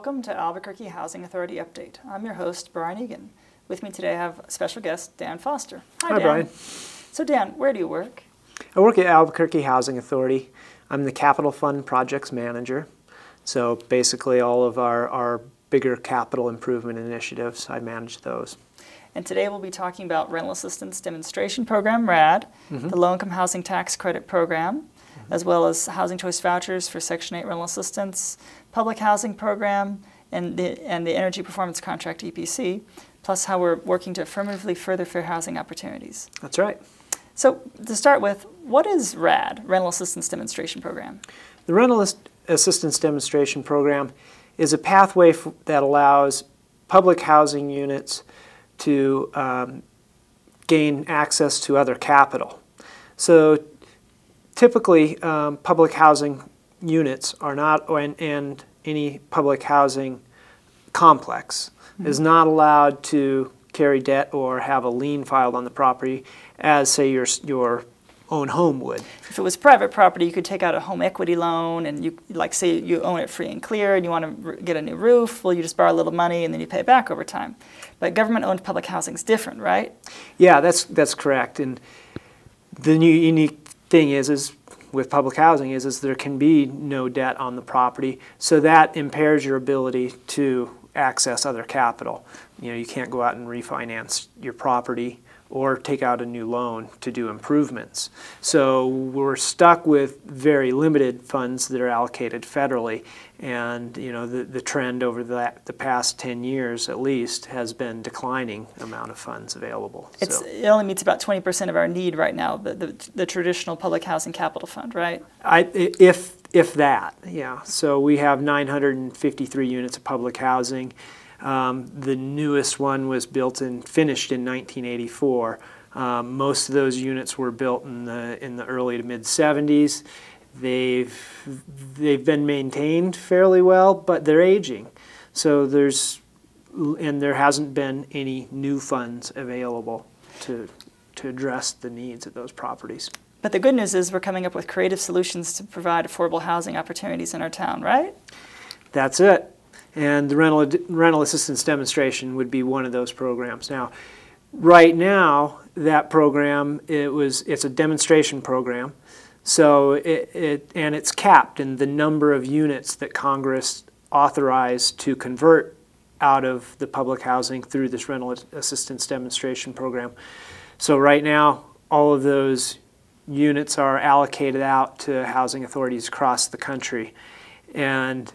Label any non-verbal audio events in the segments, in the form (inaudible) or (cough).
Welcome to Albuquerque Housing Authority Update. I'm your host, Brian Egan. With me today I have special guest Dan Foster. Hi, Dan. Brian. So Dan, where do you work? I work at Albuquerque Housing Authority. I'm the Capital Fund Projects Manager. So basically all of our, our bigger capital improvement initiatives, I manage those. And today we'll be talking about Rental Assistance Demonstration Program, RAD, mm -hmm. the Low Income Housing Tax Credit Program. As well as Housing Choice Vouchers for Section 8 Rental Assistance, Public Housing Program, and the, and the Energy Performance Contract, EPC, plus how we're working to affirmatively further fair housing opportunities. That's right. So to start with, what is RAD, Rental Assistance Demonstration Program? The Rental Assistance Demonstration Program is a pathway that allows public housing units to um, gain access to other capital. So typically um, public housing units are not, and, and any public housing complex mm -hmm. is not allowed to carry debt or have a lien filed on the property as say your, your own home would. If it was private property, you could take out a home equity loan and you, like say you own it free and clear and you want to get a new roof, well you just borrow a little money and then you pay it back over time. But government-owned public housing is different, right? Yeah, that's, that's correct. And the new unique thing is, is with public housing is, is there can be no debt on the property, so that impairs your ability to access other capital. You know, you can't go out and refinance your property or take out a new loan to do improvements. So we're stuck with very limited funds that are allocated federally. And you know the, the trend over the, the past 10 years at least has been declining amount of funds available. It's, so. It only meets about 20% of our need right now, the, the, the traditional public housing capital fund, right? I, if, if that, yeah. So we have 953 units of public housing. Um, the newest one was built and finished in 1984. Um, most of those units were built in the in the early to mid 70s. They've they've been maintained fairly well, but they're aging. So there's and there hasn't been any new funds available to to address the needs of those properties. But the good news is we're coming up with creative solutions to provide affordable housing opportunities in our town, right? That's it. And the rental, rental assistance demonstration would be one of those programs. Now, right now, that program, it was, it's a demonstration program. So it, it, and it's capped in the number of units that Congress authorized to convert out of the public housing through this rental assistance demonstration program. So right now, all of those units are allocated out to housing authorities across the country. And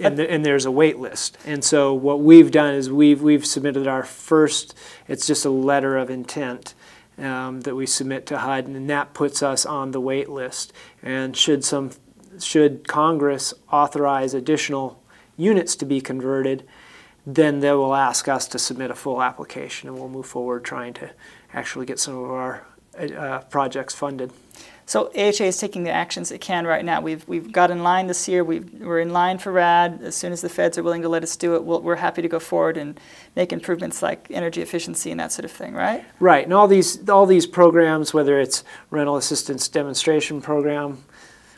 and, the, and there's a wait list. And so what we've done is we've, we've submitted our first, it's just a letter of intent um, that we submit to HUD, and that puts us on the wait list. And should, some, should Congress authorize additional units to be converted, then they will ask us to submit a full application, and we'll move forward trying to actually get some of our uh, projects funded. So AHA is taking the actions it can right now. We've, we've got in line this year. we are in line for RAD. As soon as the feds are willing to let us do it, we we are happy to go forward and make improvements like energy efficiency and that sort of thing, right? Right. And all these, all these programs, whether it's rental assistance demonstration program,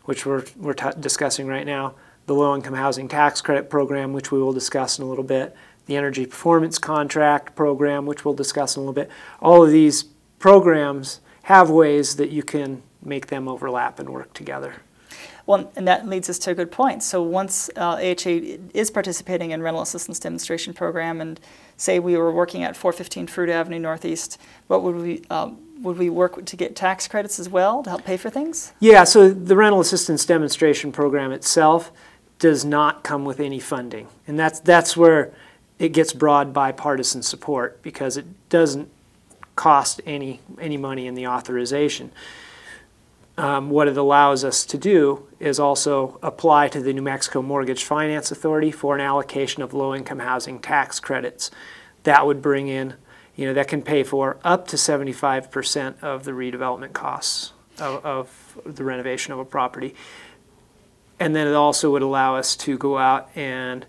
which we're, we're discussing right now, the low-income housing tax credit program, which we will discuss in a little bit, the energy performance contract program, which we'll discuss in a little bit. All of these programs have ways that you can make them overlap and work together. Well, and that leads us to a good point. So once uh, AHA is participating in rental assistance demonstration program, and say we were working at 415 Fruit Avenue Northeast, what would we uh, would we work to get tax credits as well to help pay for things? Yeah. So the rental assistance demonstration program itself does not come with any funding, and that's that's where it gets broad bipartisan support because it doesn't cost any any money in the authorization um, what it allows us to do is also apply to the New Mexico Mortgage Finance Authority for an allocation of low-income housing tax credits. That would bring in, you know, that can pay for up to 75% of the redevelopment costs of, of the renovation of a property. And then it also would allow us to go out and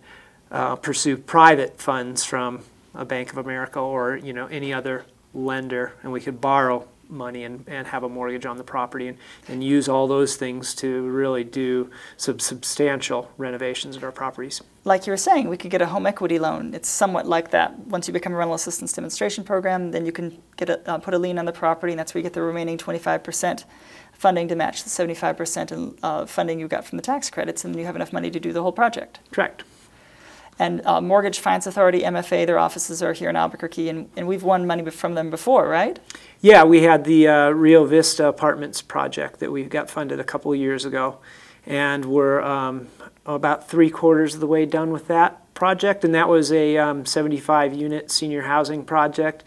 uh, pursue private funds from a Bank of America or, you know, any other lender, and we could borrow money and, and have a mortgage on the property and, and use all those things to really do some substantial renovations at our properties. Like you were saying, we could get a home equity loan. It's somewhat like that. Once you become a rental assistance demonstration program, then you can get a, uh, put a lien on the property, and that's where you get the remaining 25% funding to match the 75% in, uh, funding you got from the tax credits, and you have enough money to do the whole project. Correct. And uh, Mortgage Finance Authority, MFA, their offices are here in Albuquerque, and, and we've won money from them before, right? Yeah, we had the uh, Rio Vista Apartments project that we got funded a couple of years ago, and we're um, about three quarters of the way done with that project, and that was a um, 75 unit senior housing project.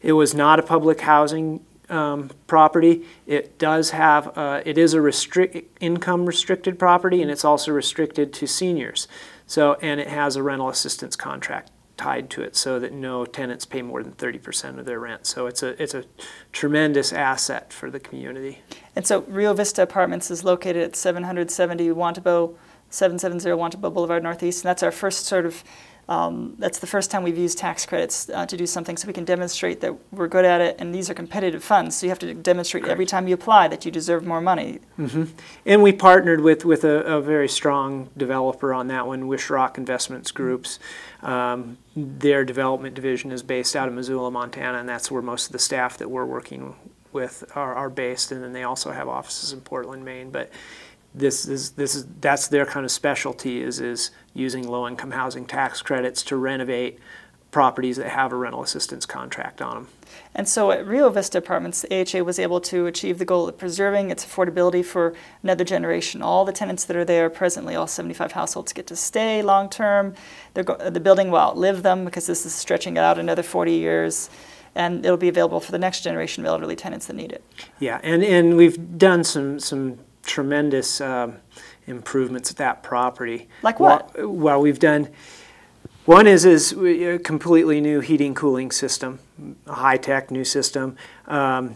It was not a public housing um, property. It does have, uh, it is a income restricted property, and it's also restricted to seniors. So, and it has a rental assistance contract tied to it so that no tenants pay more than 30% of their rent. So it's a, it's a tremendous asset for the community. And so Rio Vista Apartments is located at 770 Juan Tabo, 770 Juan Tabo Boulevard Northeast, and that's our first sort of um, that's the first time we've used tax credits uh, to do something so we can demonstrate that we're good at it and these are competitive funds. So you have to demonstrate Correct. every time you apply that you deserve more money. Mm -hmm. And we partnered with, with a, a, very strong developer on that one, Wishrock Investments Groups. Um, their development division is based out of Missoula, Montana, and that's where most of the staff that we're working with are, are based. And then they also have offices in Portland, Maine. But this is this is that's their kind of specialty is is using low income housing tax credits to renovate properties that have a rental assistance contract on them. And so at Rio Vista Apartments, the AHA was able to achieve the goal of preserving its affordability for another generation. All the tenants that are there presently, all 75 households, get to stay long term. the building will outlive them because this is stretching out another 40 years. And it'll be available for the next generation of elderly tenants that need it. Yeah, and, and we've done some, some tremendous um, improvements at that property. Like what? Well, well, we've done. One is is a completely new heating cooling system, a high tech new system, um,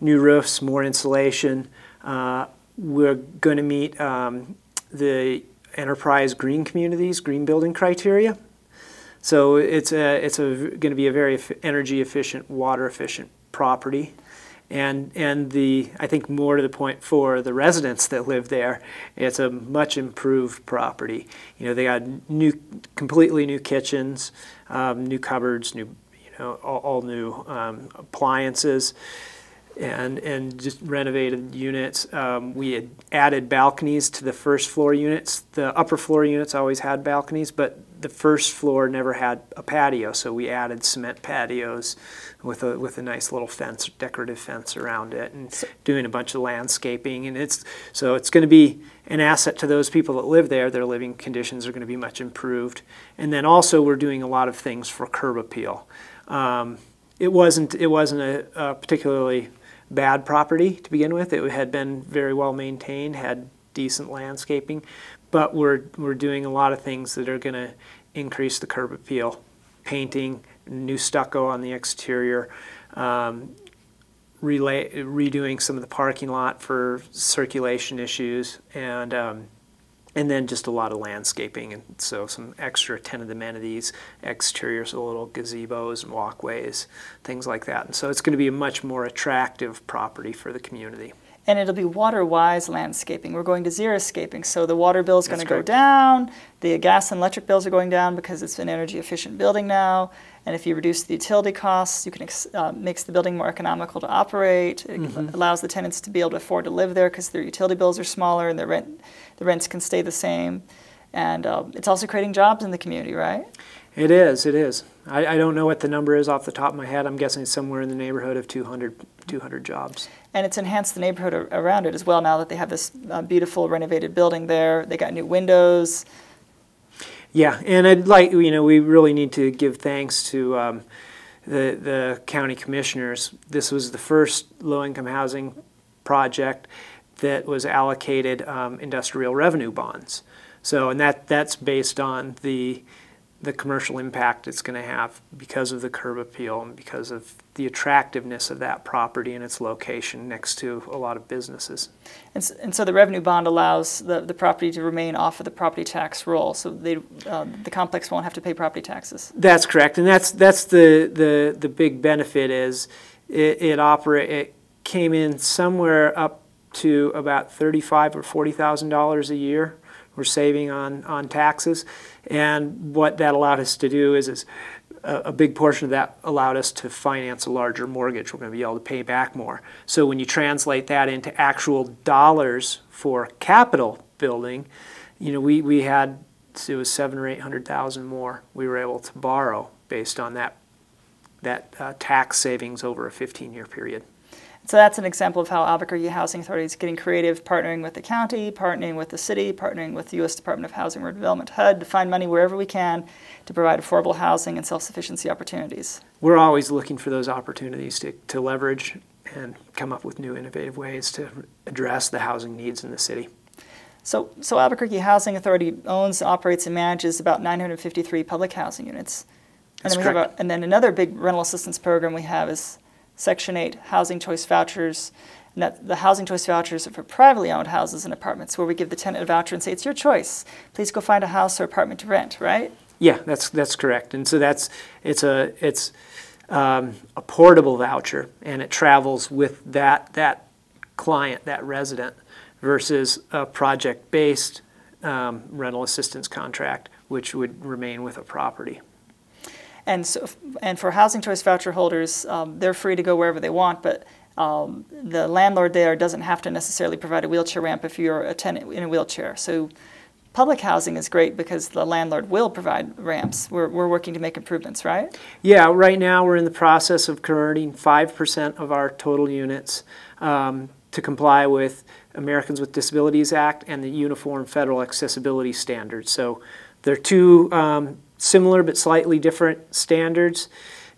new roofs, more insulation. Uh, we're going to meet um, the enterprise green communities green building criteria. So it's a it's a going to be a very energy efficient, water efficient property and and the I think more to the point for the residents that live there, it's a much improved property. You know, they got new, completely new kitchens, um, new cupboards, new you know all, all new um, appliances. And, and just renovated units. Um, we had added balconies to the first floor units. The upper floor units always had balconies, but the first floor never had a patio, so we added cement patios with a with a nice little fence, decorative fence around it, and so, doing a bunch of landscaping. And it's so it's going to be an asset to those people that live there. Their living conditions are going to be much improved. And then also we're doing a lot of things for curb appeal. Um, it wasn't it wasn't a, a particularly bad property to begin with. It had been very well maintained, had decent landscaping, but we're, we're doing a lot of things that are going to increase the curb appeal. Painting, new stucco on the exterior, um, relay, redoing some of the parking lot for circulation issues, and um, and then just a lot of landscaping and so some extra tenant amenities, exteriors, little gazebos and walkways, things like that. And so it's going to be a much more attractive property for the community and it'll be water-wise landscaping. We're going to xeriscaping, so the water bill is going to go down, the gas and electric bills are going down because it's an energy-efficient building now, and if you reduce the utility costs, you can uh, makes the building more economical to operate. It mm -hmm. allows the tenants to be able to afford to live there because their utility bills are smaller and the rent, the rents can stay the same, and uh, it's also creating jobs in the community, right? It is, it is. I, I, don't know what the number is off the top of my head. I'm guessing it's somewhere in the neighborhood of 200, 200 jobs. And it's enhanced the neighborhood around it as well now that they have this uh, beautiful renovated building there. They got new windows. Yeah, and I'd like, you know, we really need to give thanks to um, the, the county commissioners. This was the first low-income housing project that was allocated um, industrial revenue bonds. So, and that, that's based on the the commercial impact it's going to have because of the curb appeal and because of the attractiveness of that property and its location next to a lot of businesses. And so, and so the revenue bond allows the, the property to remain off of the property tax roll, so they, uh, the complex won't have to pay property taxes. That's correct, and that's that's the the the big benefit is it, it operate, it came in somewhere up to about thirty-five or forty thousand dollars a year. We're saving on, on taxes. And what that allowed us to do is, is a, big portion of that allowed us to finance a larger mortgage. We're going to be able to pay back more. So when you translate that into actual dollars for capital building, you know, we, we had, it was seven or eight hundred thousand more we were able to borrow based on that, that uh, tax savings over a 15-year period. So that's an example of how Albuquerque Housing Authority is getting creative, partnering with the county, partnering with the city, partnering with the U.S. Department of Housing and Development HUD to find money wherever we can to provide affordable housing and self-sufficiency opportunities. We're always looking for those opportunities to, to leverage and come up with new innovative ways to address the housing needs in the city. So, so Albuquerque Housing Authority owns, operates, and manages about 953 public housing units. And then, we have a, and then another big rental assistance program we have is Section 8 Housing Choice Vouchers. And that, the housing choice vouchers are for privately owned houses and apartments where we give the tenant a voucher and say, it's your choice. Please go find a house or apartment to rent, right? Yeah, that's that's correct. And so that's it's a it's um, a portable voucher, and it travels with that that client, that resident, versus a project-based um, rental assistance contract, which would remain with a property. And so, and for housing choice voucher holders, um, they're free to go wherever they want, but um, the landlord there doesn't have to necessarily provide a wheelchair ramp if you're a tenant in a wheelchair. So public housing is great because the landlord will provide ramps. We're, we're working to make improvements, right? Yeah, right now we're in the process of converting 5% of our total units um, to comply with Americans with Disabilities Act and the Uniform Federal Accessibility Standards. So there are two um, similar but slightly different standards.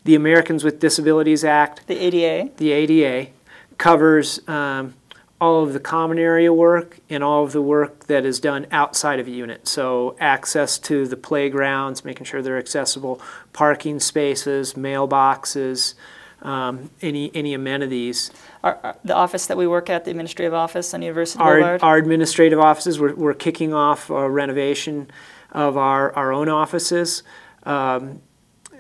The Americans with Disabilities Act The ADA. the ADA covers um, all of the common area work and all of the work that is done outside of a unit. So access to the playgrounds, making sure they're accessible, parking spaces, mailboxes, um, any any amenities. Our, our- the office that we work at, the administrative office on University Our, Boulevard. our administrative offices, we're, we're kicking off a renovation of our, our own offices. Um,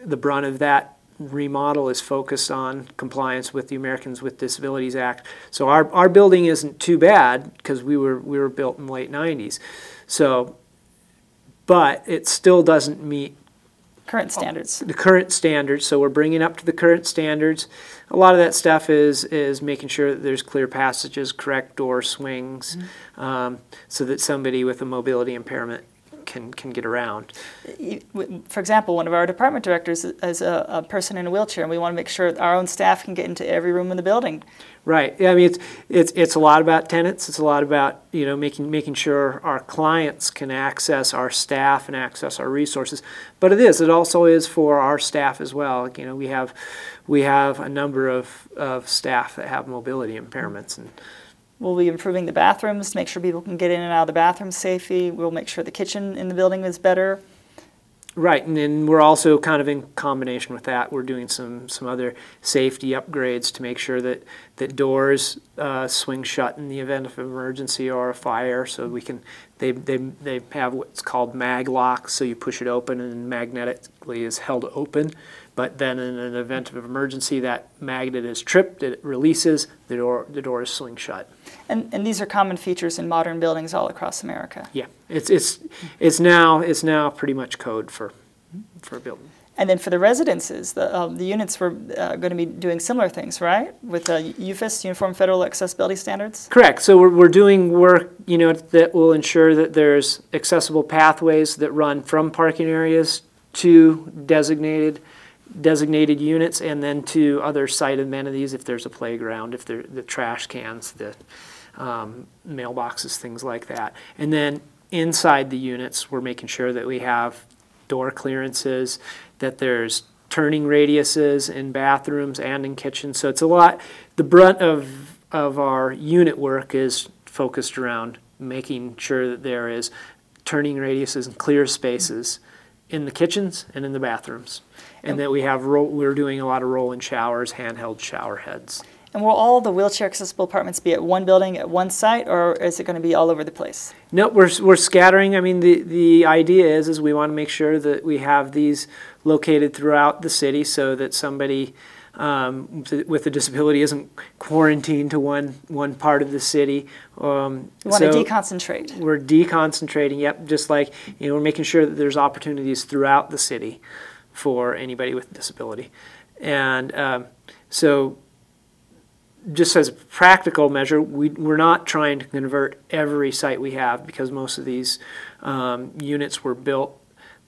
the brunt of that remodel is focused on compliance with the Americans with Disabilities Act. So our, our building isn't too bad because we were, we were built in the late 90s. So, but it still doesn't meet current standards. the current standards, so we're bringing up to the current standards. A lot of that stuff is, is making sure that there's clear passages, correct door swings, um, so that somebody with a mobility impairment can, can get around. For example, one of our department directors is a, a person in a wheelchair, and we want to make sure our own staff can get into every room in the building. Right, I mean, it's, it's, it's a lot about tenants, it's a lot about, you know, making, making sure our clients can access our staff and access our resources. But it is, it also is for our staff as well, you know, we have, we have a number of, of staff that have mobility impairments and, We'll be improving the bathrooms to make sure people can get in and out of the bathrooms safely. We'll make sure the kitchen in the building is better. Right, and then we're also kind of in combination with that, we're doing some, some other safety upgrades to make sure that, that doors uh, swing shut in the event of an emergency or a fire, so we can, they, they, they have what's called mag locks, so you push it open and magnetically is held open. But then in an event of emergency, that magnet is tripped, it releases, the door, the doors swing shut. And, and these are common features in modern buildings all across America. Yeah, it's, it's, it's now, it's now pretty much code for, for a building. And then for the residences, the, um, the units were uh, going to be doing similar things, right? With uh, UFAS, Uniform Federal Accessibility Standards? Correct. So we're, we're doing work, you know, that will ensure that there's accessible pathways that run from parking areas to designated designated units and then to other site amenities if there's a playground, if there the trash cans, the um, mailboxes, things like that. And then inside the units, we're making sure that we have door clearances, that there's turning radiuses in bathrooms and in kitchens. So it's a lot. The brunt of of our unit work is focused around making sure that there is turning radiuses and clear spaces in the kitchens and in the bathrooms. And that we have, roll, we're doing a lot of roll-in showers, handheld shower heads. And will all the wheelchair accessible apartments be at one building, at one site, or is it going to be all over the place? No, we're, we're scattering. I mean, the, the idea is, is we want to make sure that we have these located throughout the city so that somebody um, with- a disability isn't quarantined to one, one part of the city. Um, We want to so- deconcentrate. we're deconcentrating, yep, just like, you know, we're making sure that there's opportunities throughout the city for anybody with a disability. And um, so, just as a practical measure, we, we're not trying to convert every site we have because most of these um, units were built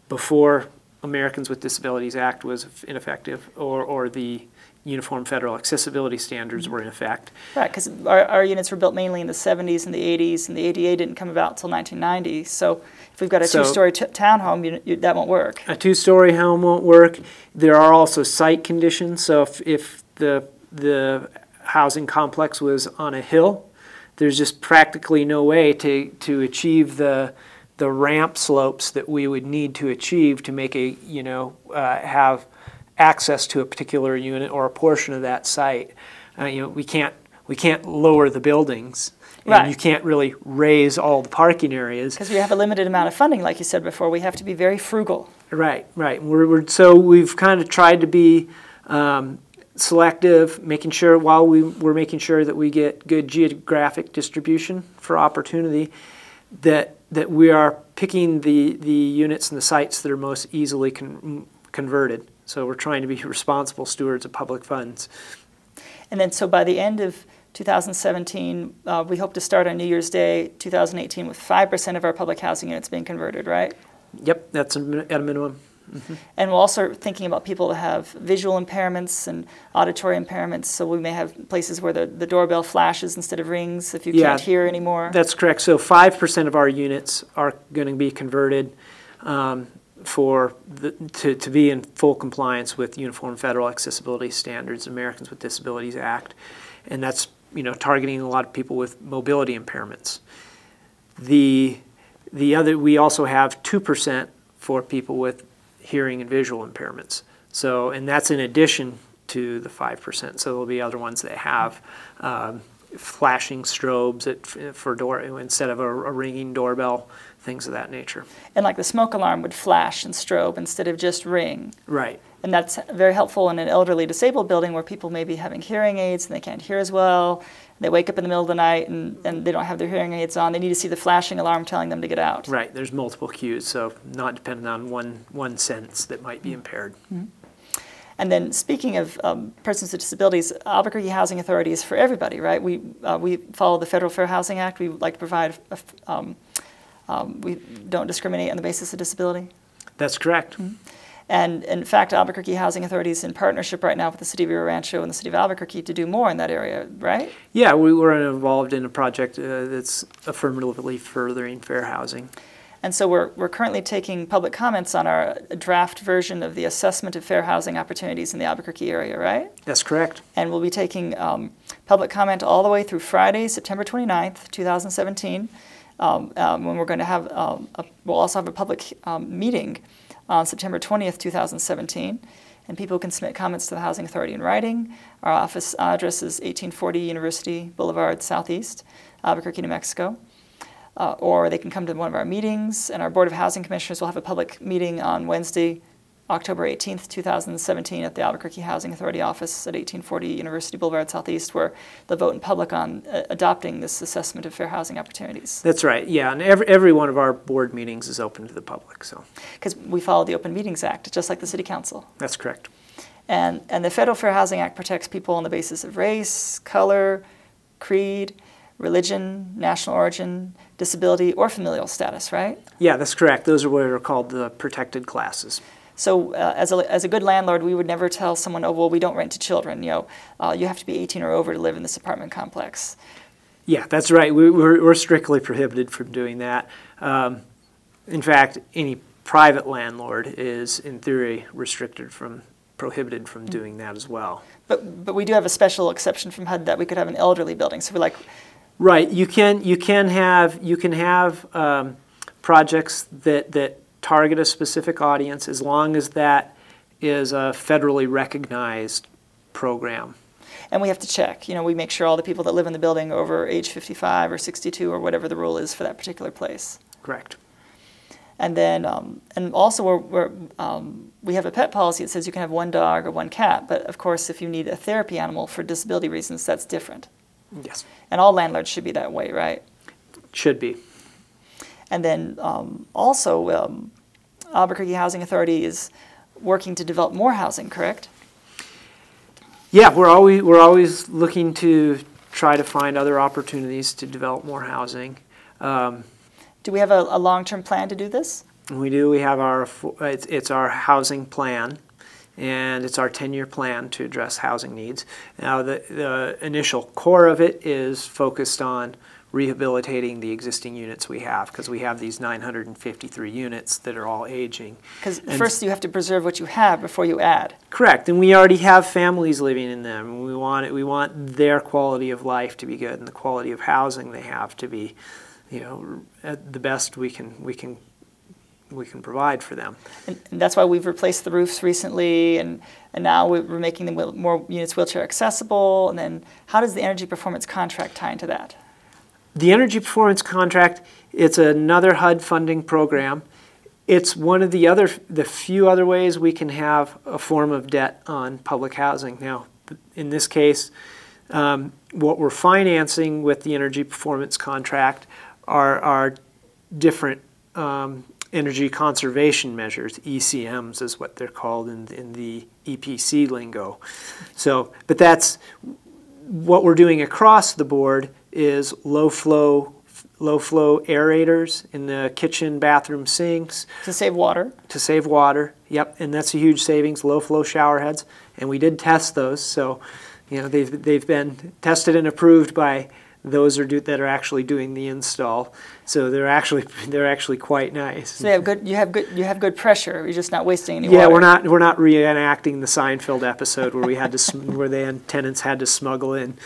before Americans with Disabilities Act was ineffective or, or the Uniform Federal Accessibility Standards were in effect. Right, because our, our units were built mainly in the 70s and the 80s, and the ADA didn't come about until 1990. So if we've got a So- two-story townhome, you, you, that won't work. A two-story home won't work. There are also site conditions, so if, if the, the housing complex was on a hill, there's just practically no way to, to achieve the, the ramp slopes that we would need to achieve to make a, you know, uh, have access to a particular unit or a portion of that site. Uh, you know, we can't, we can't lower the buildings. And Right. you can't really raise all the parking areas. Because we have a limited amount of funding, like you said before. We have to be very frugal. Right, right. We're, we're, so we've kind of tried to be um, selective, making sure while we, we're making sure that we get good geographic distribution for opportunity, that, that we are picking the, the units and the sites that are most easily con- converted. So we're trying to be responsible stewards of public funds. And then, so by the end of 2017, uh, we hope to start on New Year's Day 2018 with 5% of our public housing units being converted, right? Yep, that's at a minimum. And we're also thinking about people that have visual impairments and auditory impairments. So we may have places where the, the doorbell flashes instead of rings if you Yeah, can't hear anymore. That's correct. So five percent of our units are going to be converted um, for the, to, to be in full compliance with Uniform Federal Accessibility Standards, Americans with Disabilities Act, and that's you know targeting a lot of people with mobility impairments. The the other we also have two percent for people with hearing and visual impairments. So and that's in addition to the five percent. So there'll be other ones that have. Um, flashing strobes at, for door instead of a, a ringing doorbell, things of that nature. and like the smoke alarm would flash and strobe instead of just ring. Right. And that's very helpful in an elderly disabled building where people may be having hearing aids and they can't hear as well. They wake up in the middle of the night and, and they don't have their hearing aids on. They need to see the flashing alarm telling them to get out. Right. There's multiple cues, so not dependent on one one sense that might be impaired. And then speaking of um, persons with disabilities, Albuquerque Housing Authority is for everybody, right? We, uh, we follow the Federal Fair Housing Act. We like to provide, a um, um, we don't discriminate on the basis of disability. That's correct. And in fact, Albuquerque Housing Authority is in partnership right now with the City of Rio Rancho and the City of Albuquerque to do more in that area, right? Yeah, we were involved in a project uh, that's affirmatively furthering fair housing. And so we're, we're currently taking public comments on our draft version of the assessment of fair housing opportunities in the Albuquerque area, right? That's correct. And we'll be taking um, public comment all the way through Friday, September 29th, 2017, um, um, when we're going to have, um, a, we'll also have a public um, meeting on September 20th, 2017. And people can submit comments to the Housing Authority in writing. Our office address is 1840 University Boulevard Southeast, Albuquerque, New Mexico. Uh, or they can come to one of our meetings, and our Board of Housing Commissioners will have a public meeting on Wednesday, October 18th, 2017, at the Albuquerque Housing Authority office at 1840 University Boulevard Southeast, where they'll vote in public on uh, adopting this assessment of fair housing opportunities. That's right. Yeah, and every every one of our board meetings is open to the public. So Because we follow the Open Meetings Act, just like the City Council. that's correct. And, and the Federal Fair Housing Act protects people on the basis of race, color, creed, religion, national origin, disability, or familial status, right? Yeah, that's correct. Those are what are called the protected classes. So, uh, as, a, as a good landlord, we would never tell someone, oh, well, we don't rent to children. You know, uh, you have to be 18 or over to live in this apartment complex. Yeah, that's right. We, we're, we're strictly prohibited from doing that. Um, in fact, any private landlord is, in theory, restricted from, prohibited from doing that as well. But, but we do have a special exception from HUD that we could have an elderly building. So we're like, Right. You can you can have you can have um, projects that that target a specific audience as long as that is a federally recognized program. and we have to check. You know, we make sure all the people that live in the building are over age 55 or 62 or whatever the rule is for that particular place. Correct. And then, um, and also we're, we're, um, we have a pet policy that says you can have one dog or one cat, but of course if you need a therapy animal for disability reasons, that's different. Yes. And all landlords should be that way, right? Should be. And then um, also, um, Albuquerque Housing Authority is working to develop more housing, correct? Yeah, we're always, we're always looking to try to find other opportunities to develop more housing. Um, Do we have a, a long-term plan to do this? We do. We have our, it's, it's our housing plan, and it's our 10-year plan to address housing needs. Now, the, the initial core of it is focused on rehabilitating the existing units we have, because we have these 953 units that are all aging. Because first you have to preserve what you have before you add. Correct, and we already have families living in them. We want it, we want their quality of life to be good, and the quality of housing they have to be, you know, at the best we can we can we can provide for them. And, and that's why we've replaced the roofs recently, and, and now we're making the wheel, more units wheelchair accessible. And then, how does the energy performance contract tie into that? The energy performance contract, it's another HUD funding program. It's one of the other, the few other ways we can have a form of debt on public housing. Now, in this case, um, what we're financing with the energy performance contract are, are different um, energy conservation measures. ECMs is what they're called in, in the EPC lingo. So, but that's what we're doing across the board is low flow low flow aerators in the kitchen bathroom sinks To save water. to save water. Yep, and that's a huge savings. Low flow shower heads, and we did test those. So, you know, they've they've been tested and approved by those are do, that are actually doing the install. So they're actually (laughs) they're actually quite nice. So you have good. You have good. You have good pressure. You're just not wasting any Yeah, water. we're not we're not reenacting the Seinfeld episode where we had to (laughs) where the tenants had to smuggle in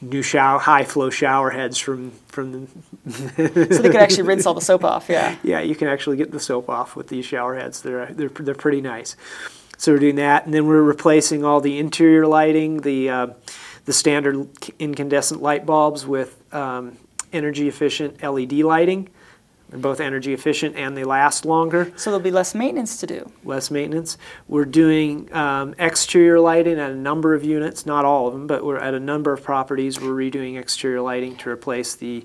new shower high flow shower heads from from the So they could actually rinse all the soap off. Yeah. (laughs) yeah, you can actually get the soap off with these shower heads. They're they're they're pretty nice. So we're doing that, and then we're replacing all the interior lighting, the uh, the standard incandescent light bulbs with um, energy efficient LED lighting. They're both energy efficient and they last longer, So there'll be less maintenance to do. less maintenance. We're doing um, exterior lighting at a number of units, not all of them, but we're at a number of properties. We're redoing exterior lighting to replace the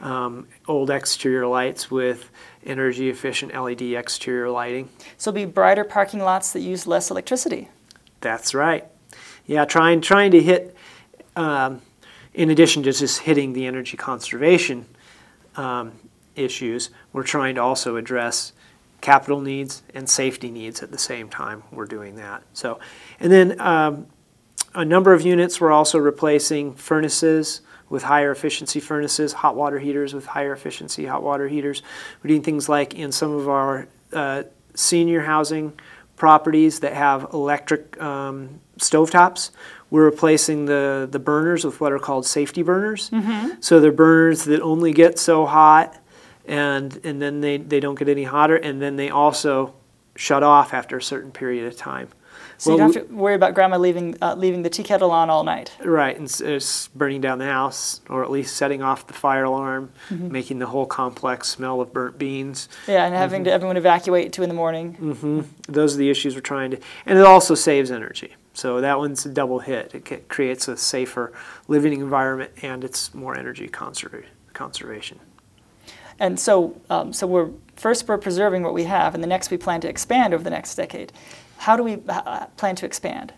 um, old exterior lights with energy efficient LED exterior lighting. So it'll be brighter parking lots that use less electricity. That's right. Yeah, trying trying to hit, um, in addition to just hitting the energy conservation um, issues, we're trying to also address capital needs and safety needs at the same time. We're doing that. So, and then um, a number of units we're also replacing furnaces with higher efficiency furnaces, hot water heaters with higher efficiency hot water heaters. We're doing things like in some of our uh, senior housing properties that have electric um, stovetops. We're replacing the, the burners with what are called safety burners. So they're burners that only get so hot and, and then they, they don't get any hotter and then they also shut off after a certain period of time. So you don't have to worry about grandma leaving uh, leaving the tea kettle on all night. Right, and it's burning down the house, or at least setting off the fire alarm, making the whole complex smell of burnt beans. Yeah, and having to everyone evacuate at two in the morning. hmm Those are the issues we're trying to, and it also saves energy. So that one's a double hit. It creates a safer living environment, and it's more energy conserva- conservation. And so, um, so we're first we're preserving what we have, and the next we plan to expand over the next decade. How do we uh, plan to expand?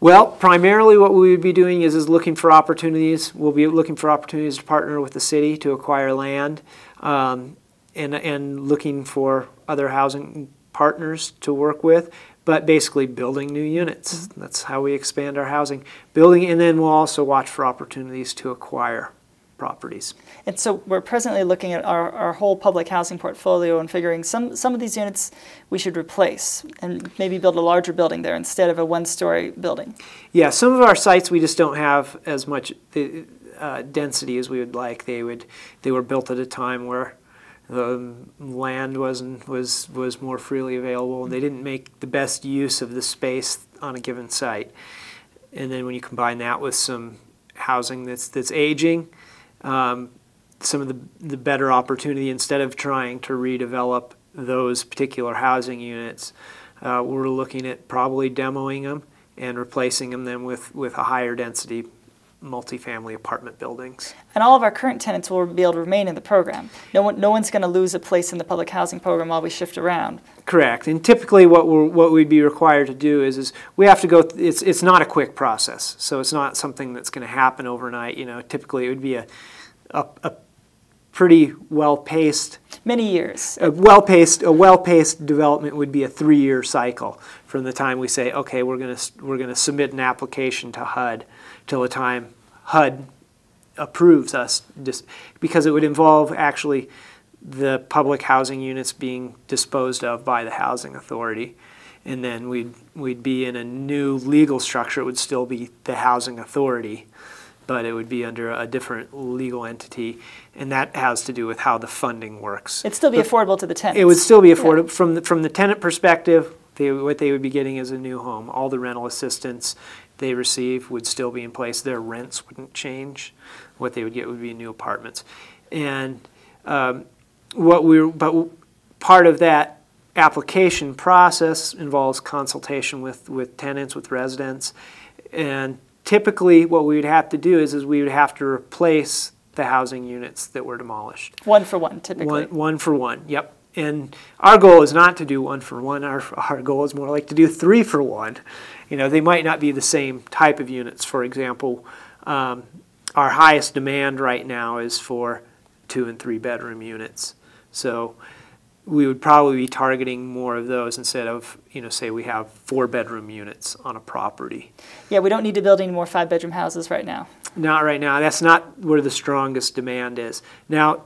Well, primarily what we would be doing is, is looking for opportunities. We'll be looking for opportunities to partner with the city to acquire land um, and, and looking for other housing partners to work with, but basically building new units. That's how we expand our housing. Building, and then we'll also watch for opportunities to acquire properties. And so we're presently looking at our, our whole public housing portfolio and figuring some, some of these units we should replace and maybe build a larger building there instead of a one-story building. Yeah, some of our sites we just don't have as much uh, density as we would like. They would they were built at a time where the land wasn't was was more freely available, and they didn't make the best use of the space on a given site. And then when you combine that with some housing that's that's aging, um, some of the, the better opportunity instead of trying to redevelop those particular housing units. Uh, we're looking at probably demoing them and replacing them then with, with a higher density multifamily apartment buildings. And all of our current tenants will be able to remain in the program. No one, no one's going to lose a place in the public housing program while we shift around. Correct. And typically, what we're, what we'd be required to do is is we have to go. Th- it's it's not a quick process, so it's not something that's going to happen overnight. You know, typically it would be a a, a pretty well paced Many years. a well-paced a well-paced development would be a three-year cycle from the time we say okay we're going to we're going to submit an application to HUD till the time HUD approves us. Dis- because it would involve actually the public housing units being disposed of by the housing authority. And then we'd we'd be in a new legal structure. It would still be the housing authority but it would be under a different legal entity and that has to do with how the funding works It'd still be affordable to the tenants. it would still be affordable from the, from the tenant perspective. They, what they would be getting is a new home. All the rental assistance they receive would still be in place. Their rents wouldn't change. What they would get would be new apartments, and um, what we but part of that application process involves consultation with with tenants, with residents, and typically what we would have to do is is we would have to replace the housing units that were demolished. One for one, typically. One, one for one, yep. And our goal is not to do one for one. Our, our goal is more like to do three for one. You know, they might not be the same type of units. For example, um, our highest demand right now is for two and three bedroom units. So we would probably be targeting more of those instead of, you know, say we have four bedroom units on a property. Yeah, we don't need to build any more five bedroom houses right now. Not right now. That's not where the strongest demand is. Now,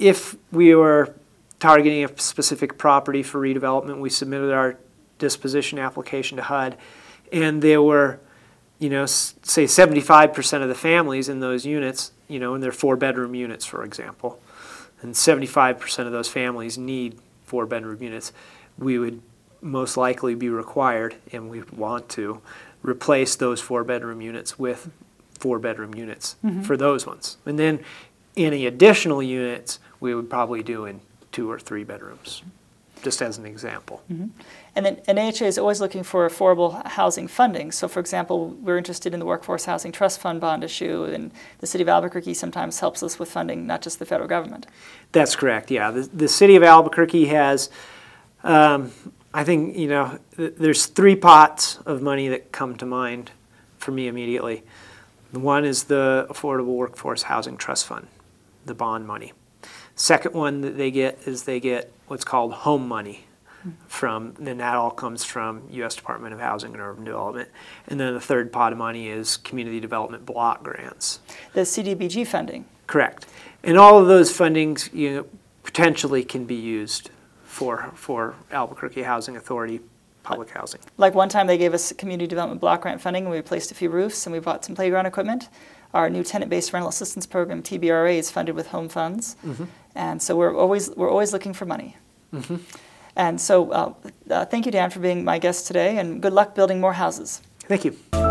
if we were targeting a specific property for redevelopment, we submitted our disposition application to HUD, and there were, you know, say 75% of the families in those units, you know, and they're four bedroom units, for example, and 75% of those families need four bedroom units, we would most likely be required, and we want to, replace those four bedroom units with four bedroom units mm-hmm. for those ones. And then any additional units, we would probably do in two or three bedrooms, just as an example. And then and AHA is always looking for affordable housing funding. So, for example, we're interested in the Workforce Housing Trust Fund bond issue, and the City of Albuquerque sometimes helps us with funding, not just the federal government. That's correct, yeah. The, the city of Albuquerque has, um, I think, you know, th- there's three pots of money that come to mind for me immediately. One is the Affordable Workforce Housing Trust Fund, the bond money. Second one that they get is they get what's called home money from, and that all comes from U.S. Department of Housing and Urban Development. And then the third pot of money is community development block grants. The CDBG funding. Correct. And all of those fundings, you know, potentially can be used for, for Albuquerque Housing Authority public housing. Like one time they gave us community development block grant funding and we replaced a few roofs and we bought some playground equipment. Our new tenant-based rental assistance program, TBRA, is funded with home funds. Mm-hmm. And so we're always, we're always looking for money. And so uh, uh, thank you, Dan, for being my guest today and good luck building more houses. Thank you.